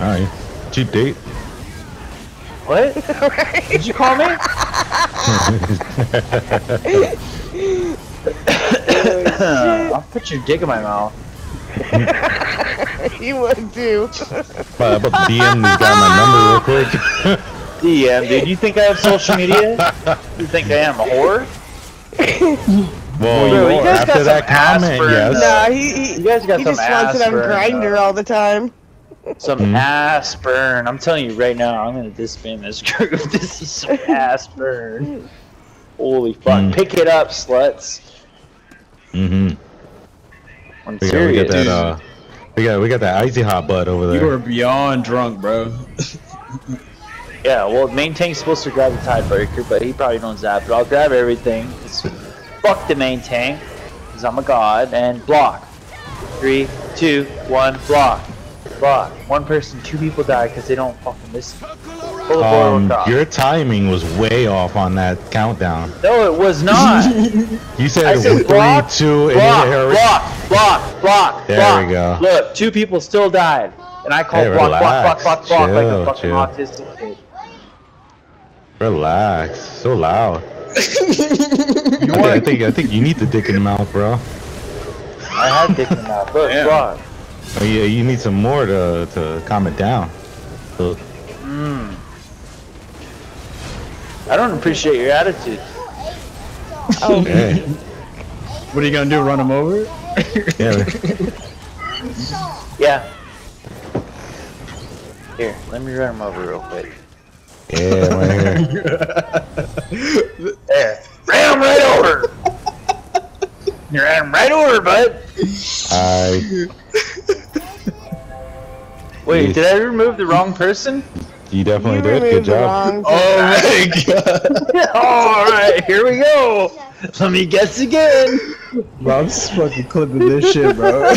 Alright. Cheap date. What? Did you call me? I'll put your dick in my mouth. he would do. But about to DM this guy my number real quick. DM, dude. You think I have social media? You think I am a whore? Well, Bro, you you guys after got that some comment, burn, yes. though. Nah, he he, You guys got he some just wants it ass on Grindr all the time. Some Mhm. ass burn. I'm telling you right now, I'm gonna disband this group. This is some ass burn. Holy fuck. Mm. Pick it up, sluts. Mm-hmm. I'm We got, we got that, uh, we got, we got that icy hot butt over there. You there. are beyond drunk, bro. Yeah, well, main tank's supposed to grab the tiebreaker, but he probably knows that. But I'll grab everything. 'cause fuck the main tank, because I'm a god. And block. Three, two, one, block. Block. One person, two people die because they don't fucking listen. Pull the board Um, your timing was way off on that countdown. No, it was not. You said, I said three, block, two, and block, you hit block, block, block, There block. we go. Look, two people still died. And I called Hey, block, block, block, relax. block, block, like a fucking chill. autistic kid. Relax. So loud. You Okay, I think I think you need the dick in the mouth, bro. I had dick in that. Look, Damn. block. Oh, yeah, you need some more to to calm it down. So, Mm. I don't appreciate your attitude. Oh, hey, What are you gonna do? Run him over? yeah, Yeah. Here, let me run him over real quick. yeah, right here. There. Ran him right over! You ran him bud! I, Wait, did I remove the wrong person? you definitely you did. Good job. Oh my god. Alright, here we go! Let me guess again! Bro, I'm just fucking clipping this shit, bro.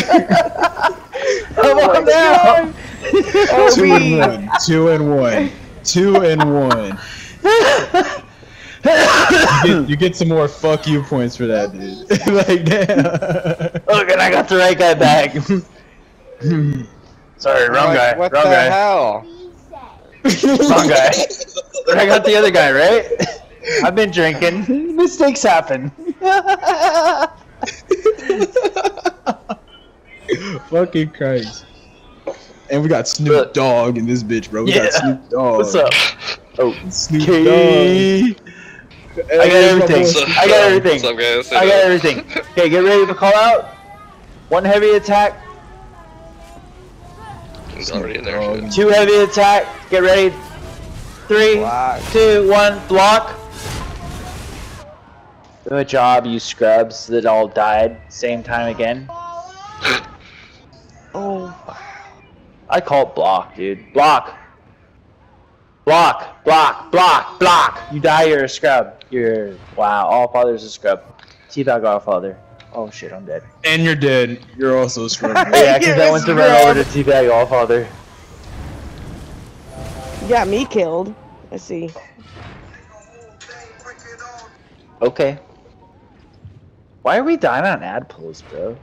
Come on now! Oh, Two we- and one. Two and one. Two and one. You get, you get some more fuck you points for that, dude. like, damn. Look, and I got the right guy back. Sorry, wrong What- guy. What wrong the guy. hell? Wrong guy. But I got the other guy, right? I've been drinking. Mistakes happen. Fucking Christ. And we got Snoop Look. Dogg in this bitch, bro. We Yeah. got Snoop Dogg. What's up? Oh, Snoop. Dogg. I got everything. What's I got everything. What's guys? I got everything. Okay, get ready for call out. One heavy attack, He's already in there. Oh, Dogg. two heavy attack. Get ready. Three, Block. two, one, block. Good job, you scrubs that all died same time again. Oh, I call it block, dude. Block. Block, block, block, block. You die, you're a scrub. You're wow. All father's a scrub. Teabag all father. Oh shit, I'm dead. And you're dead. You're also screwed. Yeah, because I went to run scrub. over to Teabag all father. you got me killed. I see. Okay. Why are we dying on ad pulls, bro?